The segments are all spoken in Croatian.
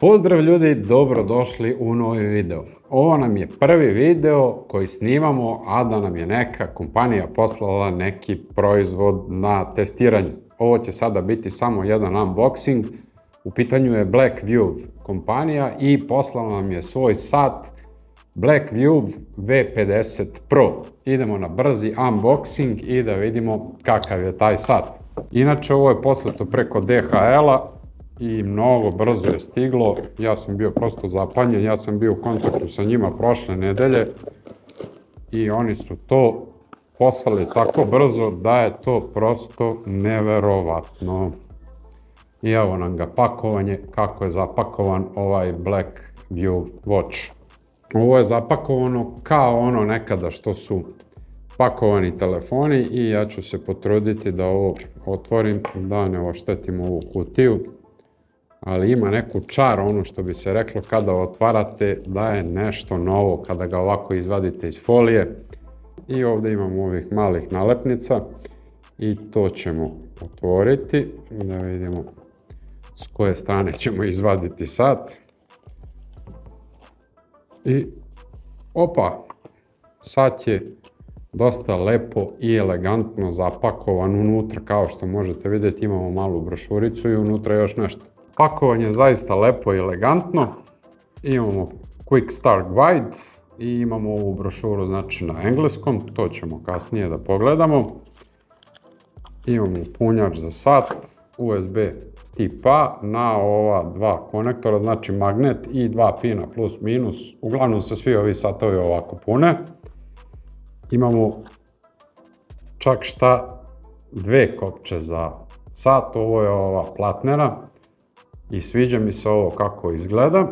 Pozdrav ljudi, dobrodošli u novi video. Ovo nam je prvi video koji snimamo, a da nam je neka kompanija poslala neki proizvod na testiranje. Ovo će sada biti samo jedan unboxing. U pitanju je Blackview kompanija i poslala nam je svoj sat Blackview V50 Pro. Idemo na brzi unboxing i da vidimo kakav je taj sat. Inače ovo je poslato preko DHL-a i mnogo brzo je stiglo. Ja sam bio prosto zapanjen, ja sam bio u kontaktu sa njima prošle nedelje i oni su to poslali tako brzo da je to prosto neverovatno. I evo nam ga pakovanje, kako je zapakovan ovaj Black View Watch. Ovo je zapakovano kao ono nekada što su pakovani telefoni i ja ću se potruditi da ovo otvorim, da ne oštetim ovu kutiju ali ima neku čar, ono što bi se reklo kada otvarate da je nešto novo kada ga ovako izvadite iz folije. I ovdje imamo ovih malih nalepnica i to ćemo otvoriti da vidimo s koje strane ćemo izvaditi sat. I opa, sat je dosta lepo i elegantno zapakovan unutra kao što možete vidjeti imamo malu brošuricu i unutra još nešto. Pakovanje je zaista lepo i elegantno. Imamo Quick Start Guide i imamo ovu brošuru znači na engleskom, to ćemo kasnije da pogledamo. Imamo punjač za sat, USB tipa na ova dva konektora, znači magnet i dva pina plus minus. Uglavnom se svi ovi satovi ovako pune. Imamo čak šta dve kopče za sat, ovo je ova platnera i sviđa mi se ovo kako izgleda.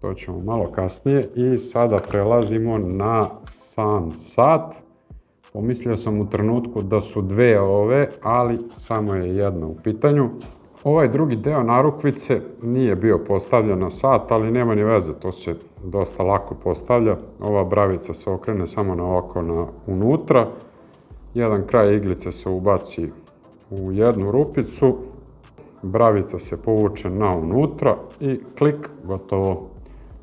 To ćemo malo kasnije i sada prelazimo na sam sat. Pomislio sam u trenutku da su dve ove, ali samo je jedna u pitanju. Ovaj drugi deo narukvice nije bio postavljen na sat, ali nema ni veze, to se dosta lako postavlja. Ova bravica se okrene samo na ovako na unutra. Jedan kraj iglice se ubaci u jednu rupicu, bravica se povuče na unutra i klik, gotovo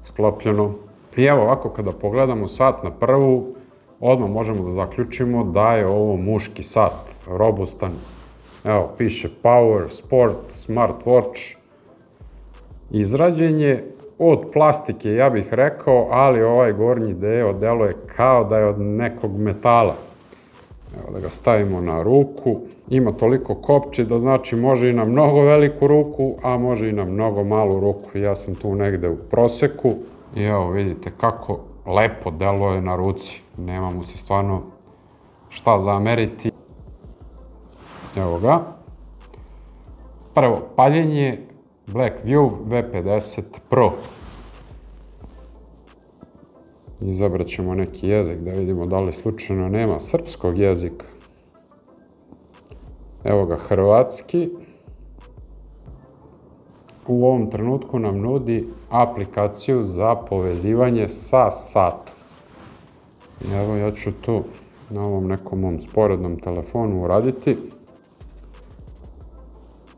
sklopljeno. I evo ovako kada pogledamo sat na prvu, odmah možemo da zaključimo da je ovo muški sat, robustan. Evo, piše Power, Sport, Smart Watch. Izrađen je od plastike, ja bih rekao, ali ovaj gornji deo deluje kao da je od nekog metala. Evo da ga stavimo na ruku. Ima toliko kopči da znači može i na mnogo veliku ruku, a može i na mnogo malu ruku. Ja sam tu negde u proseku. I evo vidite kako lepo deluje na ruci. Nema mu se stvarno šta zameriti. Evo ga. Prvo, paljenje Black View V50 Pro. Izabrat ćemo neki jezik da vidimo da li slučajno nema srpskog jezika. Evo ga hrvatski. U ovom trenutku nam nudi aplikaciju za povezivanje sa satom. Evo ja ću tu na ovom nekom mom sporednom telefonu uraditi.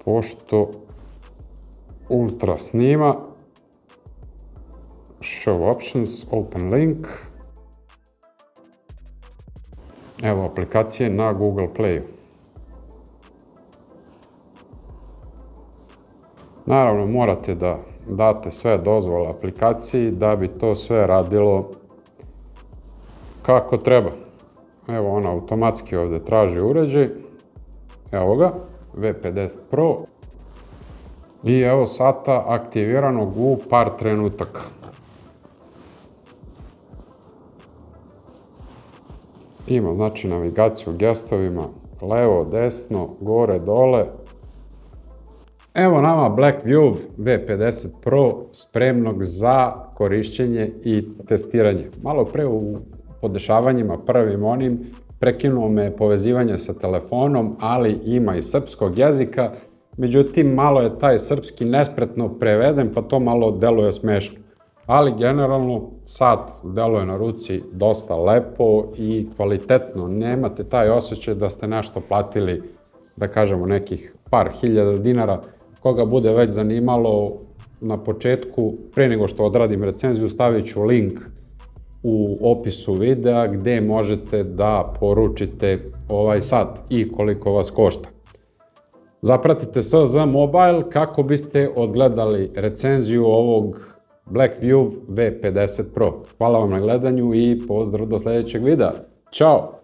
Pošto ultra snima, show options, open link. Evo aplikacije na Google Play. Naravno morate da date sve dozvole aplikaciji da bi to sve radilo kako treba. Evo ona automatski ovdje traži uređaj. Evo ga, V50 Pro. I evo sata aktiviranog u par trenutaka. Ima znači navigaciju gestovima, levo, desno, gore, dole. Evo nama Blackview V50 Pro spremnog za korišćenje i testiranje. Malo pre u podešavanjima prvim onim prekinuo me povezivanje sa telefonom, ali ima i srpskog jezika, međutim malo je taj srpski nespretno preveden pa to malo deluje smešno ali generalno sat deluje na ruci dosta lepo i kvalitetno. Nemate taj osjećaj da ste nešto platili, da kažemo, nekih par hiljada dinara. Koga bude već zanimalo, na početku, pre nego što odradim recenziju, stavit ću link u opisu videa gdje možete da poručite ovaj sat i koliko vas košta. Zapratite SZ Mobile kako biste odgledali recenziju ovog Blackview V50 Pro. Hvala vam na gledanju i pozdrav do sljedećeg videa. Ćao!